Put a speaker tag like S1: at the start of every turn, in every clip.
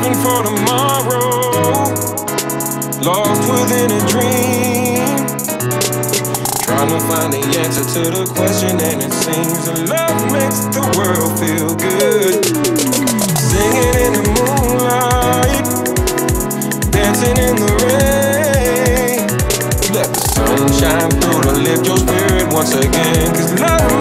S1: living for tomorrow. Lost within a dream. Trying to find the answer to the question, and it seems love makes the world feel good. Singing in the moonlight, dancing in the rain. Let the sunshine through to lift your spirit once again. Cause love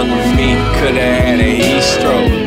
S2: younger me, coulda had a heat stroke.